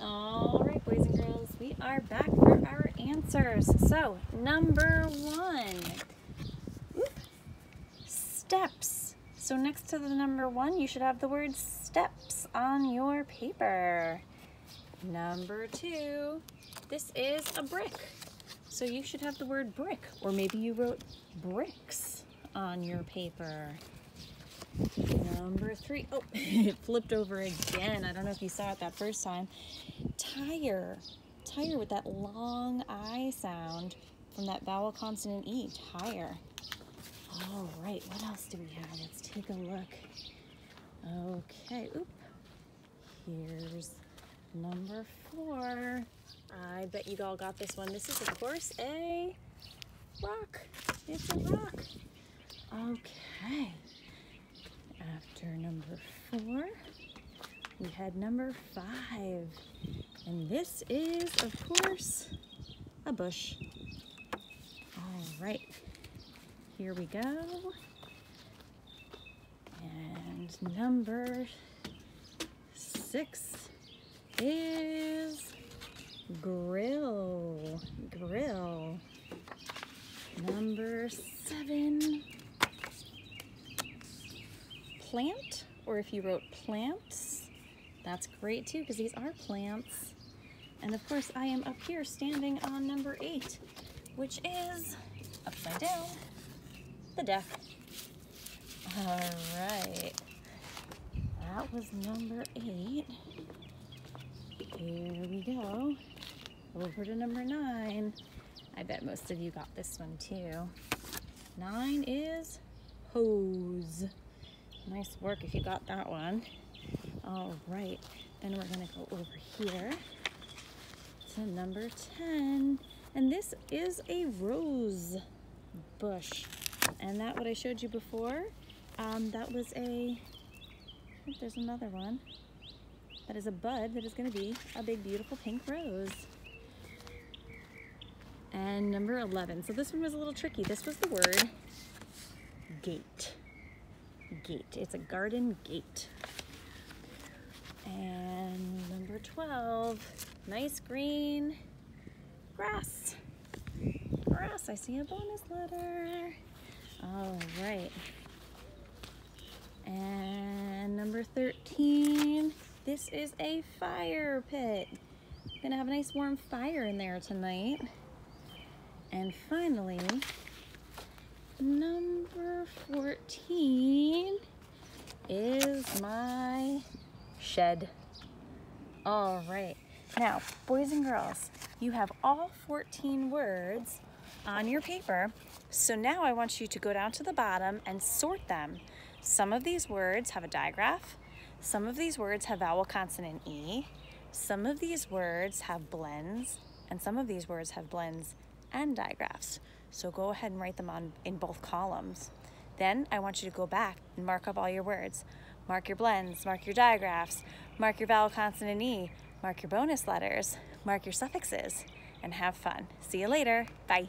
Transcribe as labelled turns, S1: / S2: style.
S1: All right, boys and girls, we are back for our answers. So, number one, Oop. steps. So next to the number one, you should have the word steps on your paper. Number two, this is a brick. So you should have the word brick, or maybe you wrote bricks on your paper. Number three, oh, it flipped over again. I don't know if you saw it that first time. Tire, tire with that long I sound from that vowel consonant E, tire. All right, what else do we have? Let's take a look. Okay, oop. Here's number four. I bet you all got this one. This is, of course, a rock. It's a rock. Okay. Number four, we had number five. And this is, of course, a bush. All right, here we go. And number six is grill, grill. Number seven plant, or if you wrote plants, that's great too, because these are plants. And of course, I am up here standing on number eight, which is upside down, the deck. All right, that was number eight. Here we go, over to number nine. I bet most of you got this one too. Nine is hose. Nice work if you got that one. All right, then we're gonna go over here to number 10. And this is a rose bush. And that what I showed you before, um, that was a, there's another one. That is a bud that is gonna be a big, beautiful pink rose. And number 11, so this one was a little tricky. This was the word gate gate. It's a garden gate. And number 12, nice green grass. Grass, I see a bonus letter. All right. And number 13, this is a fire pit. Gonna have a nice warm fire in there tonight. And finally, number 14 is my shed. All right. Now, boys and girls, you have all 14 words on your paper. So now I want you to go down to the bottom and sort them. Some of these words have a digraph. Some of these words have vowel consonant E. Some of these words have blends. And some of these words have blends and digraphs. So go ahead and write them on in both columns. Then I want you to go back and mark up all your words. Mark your blends, mark your digraphs, mark your vowel consonant E, mark your bonus letters, mark your suffixes, and have fun. See you later. Bye.